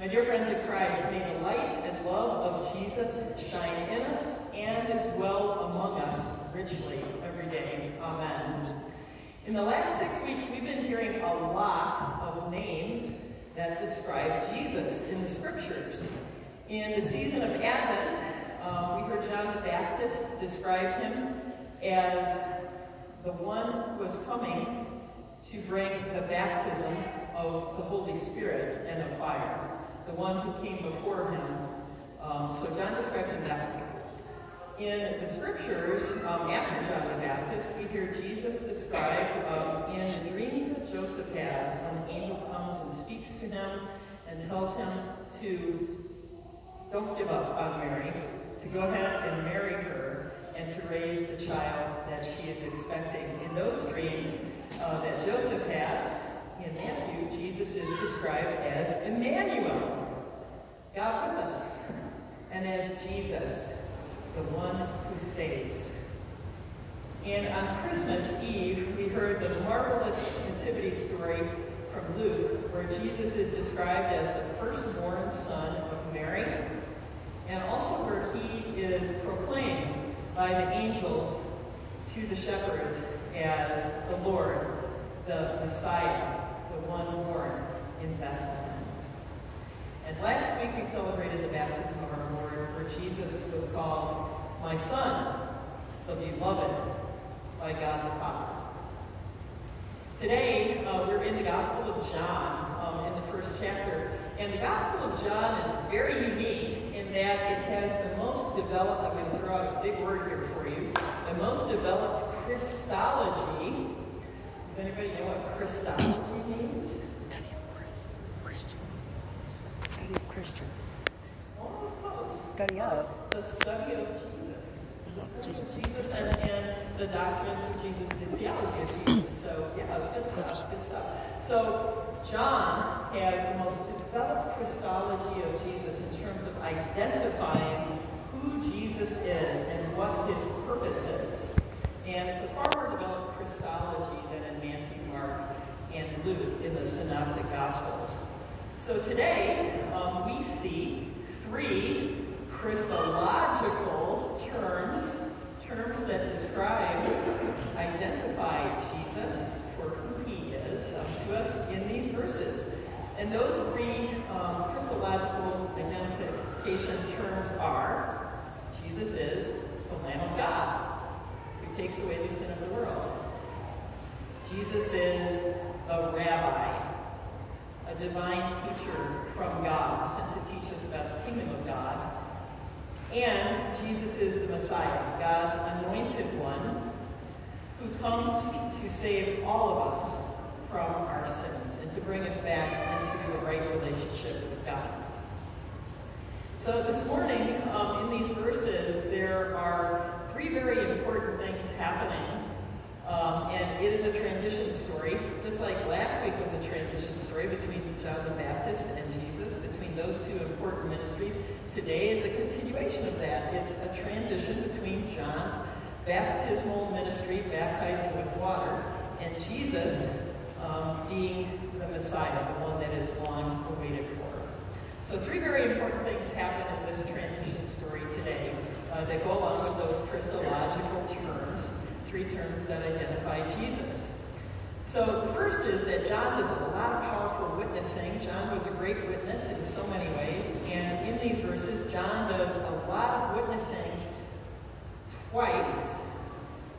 My dear friends in Christ, may the light and love of Jesus shine in us and dwell among us richly every day. Amen. In the last six weeks, we've been hearing a lot of names that describe Jesus in the scriptures. In the season of Advent, uh, we heard John the Baptist describe him as the one who was coming to bring the baptism of the Holy Spirit and of fire, the one who came before him. Um, so John described him that way. In the scriptures, um, after John the Baptist, we hear Jesus described um, in the dreams that Joseph has when the angel comes and speaks to him and tells him to don't give up on Mary, to go ahead and marry her and to raise the child that she is expecting. In those dreams uh, that Joseph has in Matthew, Jesus is described as Emmanuel, God with us, and as Jesus, the one who saves. And on Christmas Eve, we heard the marvelous nativity story from Luke, where Jesus is described as the firstborn son of Mary, and also where he is proclaimed by the angels to the shepherds as the Lord, the Messiah, one born in Bethlehem. And last week we celebrated the baptism of our Lord, where Jesus was called my Son, the beloved by God the Father. Today, uh, we're in the Gospel of John um, in the first chapter. And the Gospel of John is very unique in that it has the most developed, I'm going to throw out a big word here for you, the most developed Christology. Does anybody know what Christology means? Study of Chris, Christians. Study of Christians. Almost close. Study of. The study of Jesus. Mm-hmm. Jesus. Jesus and, and the doctrines of Jesus, the theology of Jesus. So yeah, it's good stuff. Good stuff. So John has the most developed Christology of Jesus in terms of identifying who Jesus is and what his purpose is. And it's a far more developed Christology than in Matthew, Mark, and Luke in the Synoptic Gospels. So today, um, we see three Christological terms, terms that describe, identify Jesus for who he is um, to us in these verses. And those three um, Christological identification terms are Jesus is the Lamb of God who takes away the sin of the world. Jesus is the rabbi, a divine teacher from God, sent to teach us about the kingdom of God. And Jesus is the Messiah, God's anointed one, who comes to save all of us from our sins and to bring us back into a right relationship with God. So this morning, um, in these verses, there are three very important things happening. Is a transition story, just like last week was a transition story between John the Baptist and Jesus, between those two important ministries. Today is a continuation of that. It's a transition between John's baptismal ministry, baptizing with water, and Jesus um, being the Messiah, the one that is long awaited for. So three very important things happen in this transition story today uh, that go along with those Christological terms, three terms that identify Jesus. So first is that John does a lot of powerful witnessing. John was a great witness in so many ways. And in these verses, John does a lot of witnessing twice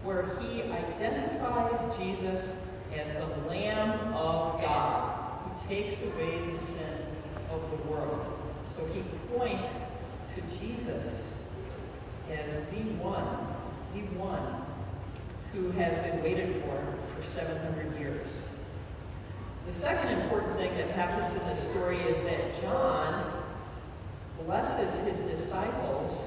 where he identifies Jesus as the Lamb of God who takes away the sin of the world. So he points to Jesus as the one, the one who has been waited for for 700 years. The second important thing that happens in this story is that John blesses his disciples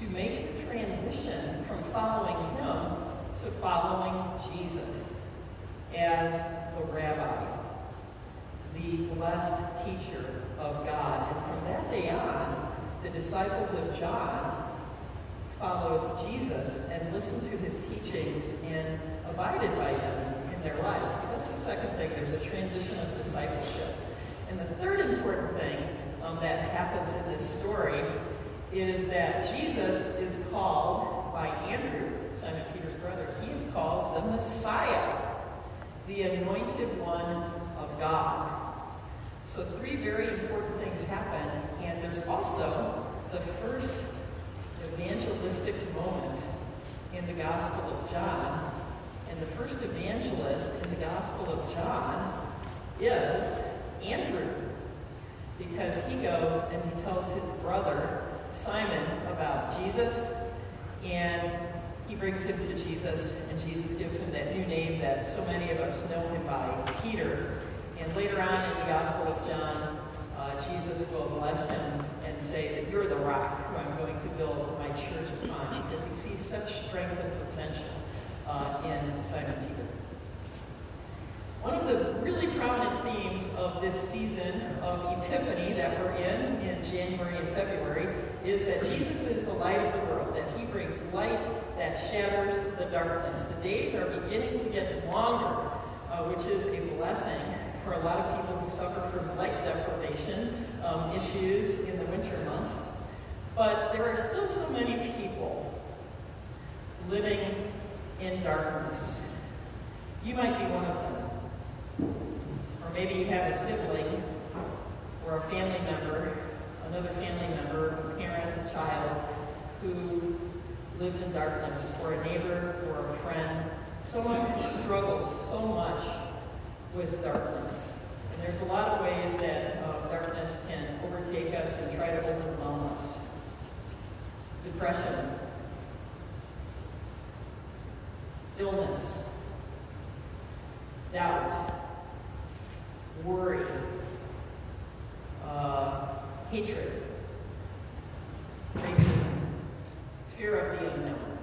to make the transition from following him to following Jesus as the rabbi, the blessed teacher of God. And from that day on, the disciples of John followed Jesus and listened to his teachings and abided by him in their lives. So that's the second thing. There's a transition transition of discipleship. And the third important thing um, that happens in this story is that Jesus is called by Andrew, Simon Peter's brother, he is called the Messiah, the anointed one of God. So three very important things happen, and there's also the first evangelistic moment in the Gospel of John. And the first evangelist in the Gospel of John is Andrew, because he goes and he tells his brother Simon about Jesus, and he brings him to Jesus, and Jesus gives him that new name that so many of us know him by, Peter. And later on in the Gospel of John, uh, Jesus will bless him and say that you're the rock who I'm to build my church upon, because he sees such strength and potential uh, in Simon Peter. One of the really prominent themes of this season of Epiphany that we're in, in January and February, is that Jesus is the light of the world, that he brings light that shatters the darkness. The days are beginning to get longer, uh, which is a blessing for a lot of people who suffer from light deprivation um, issues in the winter months. But there are still so many people living in darkness. You might be one of them. Or maybe you have a sibling or a family member, another family member, a parent, a child, who lives in darkness, or a neighbor or a friend, someone who struggles so much with darkness. And there's a lot of ways that uh, darkness can overtake us and try to overwhelm us. Depression, illness, doubt, worry, uh, hatred, racism, fear of the unknown.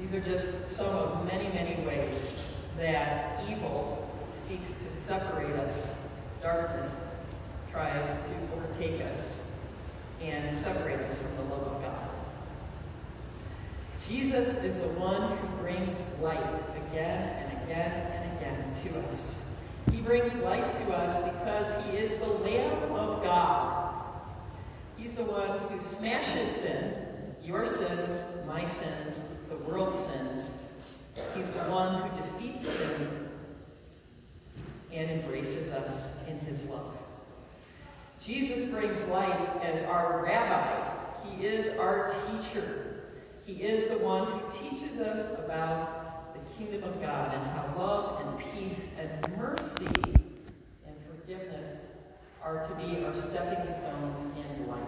These are just some of many, many ways that evil seeks to separate us. Darkness tries to overtake us and separate us from the love of God. Jesus is the one who brings light again and again and again to us. He brings light to us because he is the Lamb of God. He's the one who smashes sin, your sins, my sins, the world's sins. He's the one who defeats sin and embraces us in his love. Jesus brings light as our rabbi. He is our teacher. He is the one who teaches us about the kingdom of God and how love and peace and mercy and forgiveness are to be our stepping stones in life.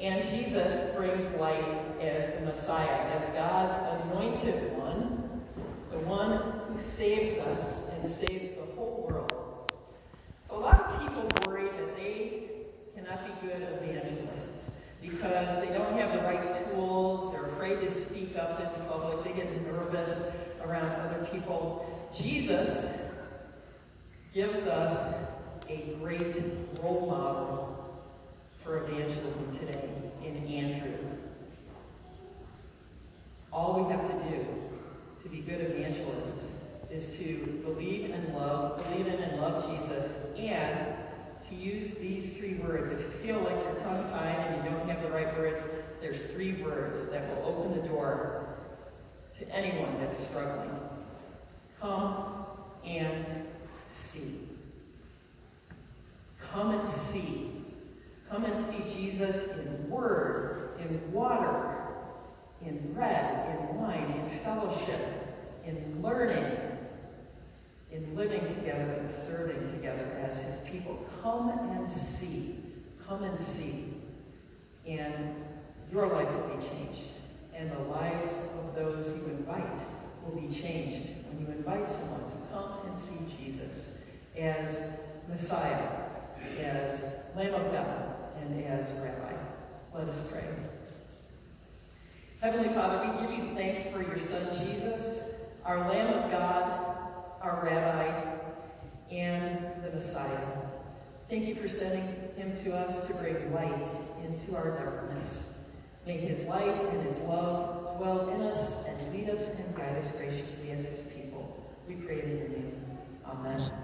And Jesus brings light as the Messiah, as God's anointed one, the one who saves us and saves the whole world. So a lot of people worry that they cannot be good evangelists because they don't have the right tools, they're afraid to speak up in public, they get nervous around other people. Jesus gives us a great role model for evangelism today in Andrew. All we have to do to be good evangelists is to believe and love, believe in and love Jesus, and to use these three words. If you feel like you're tongue-tied and you don't have the right words, there's three words that will open the door to anyone that is struggling. Come and see. Come and see. Come and see Jesus in word, in water, in bread, in wine, in fellowship, in learning, in living together and serving together as his people. Come and see. Come and see. And your life will be changed. Let us pray. Heavenly Father, we give you thanks for your Son, Jesus, our Lamb of God, our Rabbi, and the Messiah. Thank you for sending him to us to bring light into our darkness. May his light and his love dwell in us and lead us and guide us graciously as his people. We pray in your name. Amen.